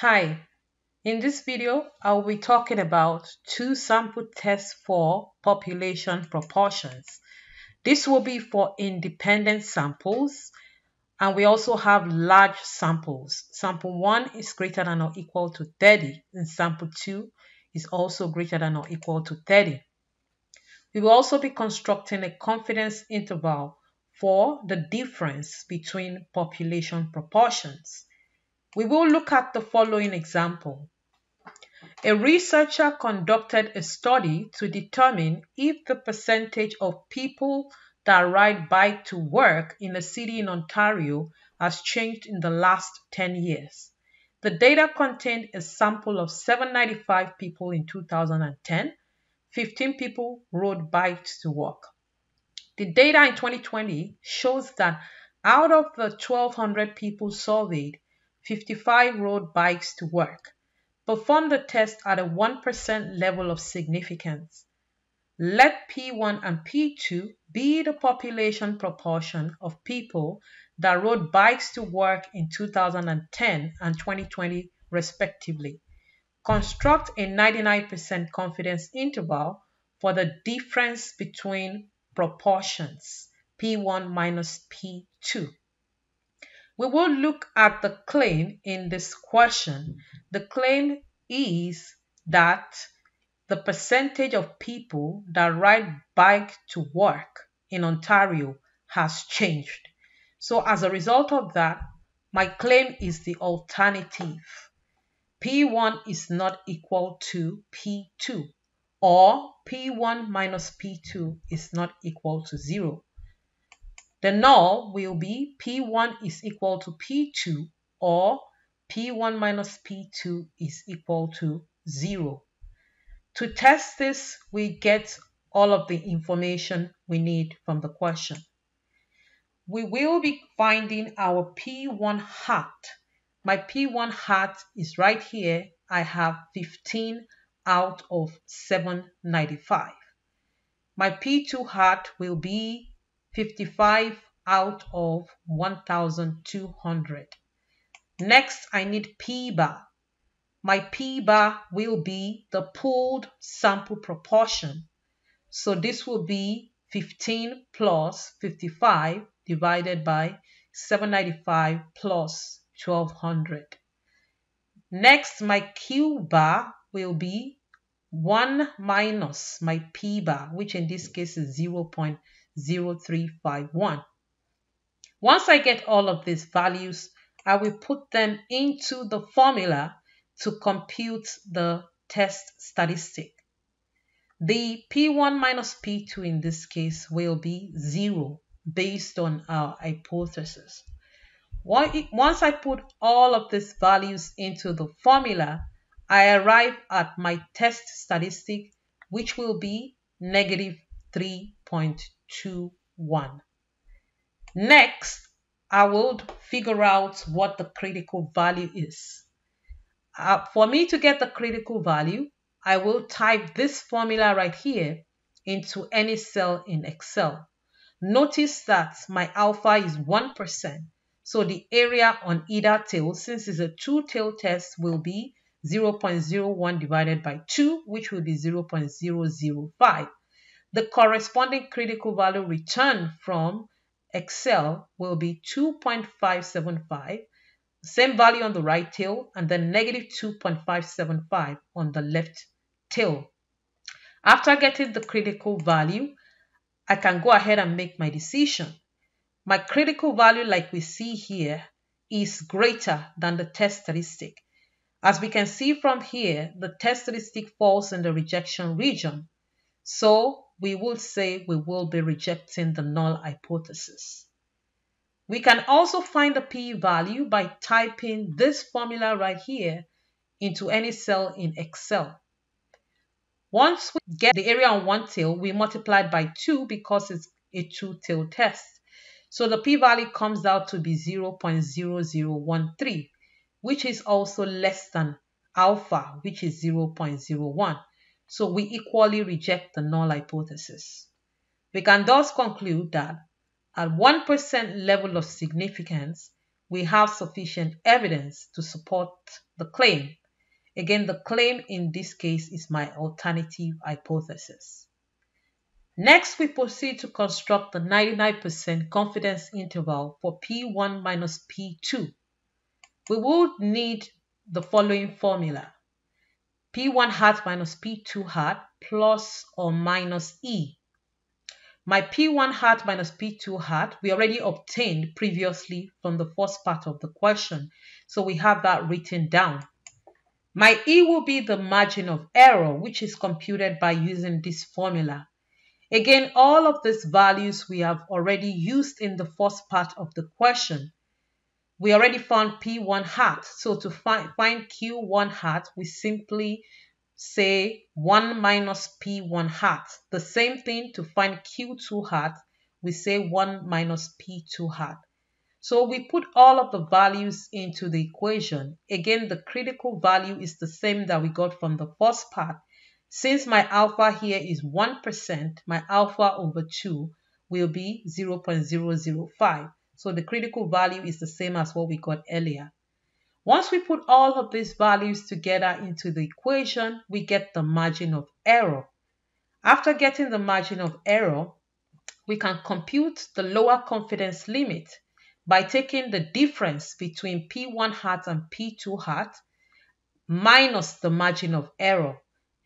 Hi, in this video, I will be talking about two sample tests for population proportions. This will be for independent samples and we also have large samples. Sample 1 is greater than or equal to 30 and sample 2 is also greater than or equal to 30. We will also be constructing a confidence interval for the difference between population proportions. We will look at the following example. A researcher conducted a study to determine if the percentage of people that ride bike to work in a city in Ontario has changed in the last 10 years. The data contained a sample of 795 people in 2010. 15 people rode bikes to work. The data in 2020 shows that out of the 1,200 people surveyed, 55 rode bikes to work. Perform the test at a 1% level of significance. Let P1 and P2 be the population proportion of people that rode bikes to work in 2010 and 2020 respectively. Construct a 99% confidence interval for the difference between proportions P1 minus P2. We will look at the claim in this question. The claim is that the percentage of people that ride bike to work in Ontario has changed. So as a result of that, my claim is the alternative. P1 is not equal to P2 or P1 minus P2 is not equal to 0. The null will be P1 is equal to P2 or P1 minus P2 is equal to 0. To test this, we get all of the information we need from the question. We will be finding our P1 hat. My P1 hat is right here. I have 15 out of 795. My P2 hat will be 55 out of 1200. Next, I need P bar. My P bar will be the pooled sample proportion. So this will be 15 plus 55 divided by 795 plus 1200. Next, my Q bar will be 1 minus my P bar, which in this case is 0. 0351. Once I get all of these values, I will put them into the formula to compute the test statistic. The P1 minus P2 in this case will be 0 based on our hypothesis. Once I put all of these values into the formula, I arrive at my test statistic, which will be negative 3.2. 2, 1. Next, I will figure out what the critical value is. Uh, for me to get the critical value, I will type this formula right here into any cell in Excel. Notice that my alpha is 1%. So the area on either tail, since it's a two-tail test, will be 0.01 divided by 2, which will be 0.005. The corresponding critical value returned from Excel will be 2.575, same value on the right tail, and then negative 2.575 on the left tail. After getting the critical value, I can go ahead and make my decision. My critical value, like we see here, is greater than the test statistic. As we can see from here, the test statistic falls in the rejection region. So we will say we will be rejecting the null hypothesis. We can also find the p-value by typing this formula right here into any cell in Excel. Once we get the area on one tail, we multiply by 2 because it's a two-tail test. So the p-value comes out to be 0.0013, which is also less than alpha, which is 0.01. So we equally reject the null hypothesis. We can thus conclude that at 1% level of significance, we have sufficient evidence to support the claim. Again, the claim in this case is my alternative hypothesis. Next, we proceed to construct the 99% confidence interval for P1 minus P2. We would need the following formula. P1 hat minus P2 hat plus or minus E. My P1 hat minus P2 hat, we already obtained previously from the first part of the question. So we have that written down. My E will be the margin of error, which is computed by using this formula. Again, all of these values we have already used in the first part of the question. We already found P1 hat. So to find, find Q1 hat, we simply say 1 minus P1 hat. The same thing to find Q2 hat, we say 1 minus P2 hat. So we put all of the values into the equation. Again, the critical value is the same that we got from the first part. Since my alpha here is 1%, my alpha over 2 will be 0.005. So the critical value is the same as what we got earlier. Once we put all of these values together into the equation, we get the margin of error. After getting the margin of error, we can compute the lower confidence limit by taking the difference between P1 hat and P2 hat minus the margin of error.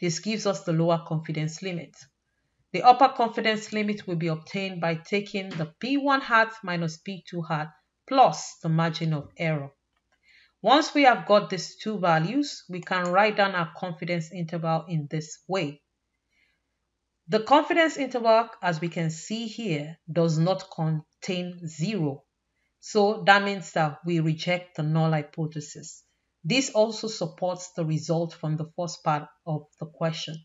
This gives us the lower confidence limit. The upper confidence limit will be obtained by taking the P1 hat minus P2 hat plus the margin of error. Once we have got these two values, we can write down our confidence interval in this way. The confidence interval, as we can see here, does not contain zero. So that means that we reject the null hypothesis. This also supports the result from the first part of the question.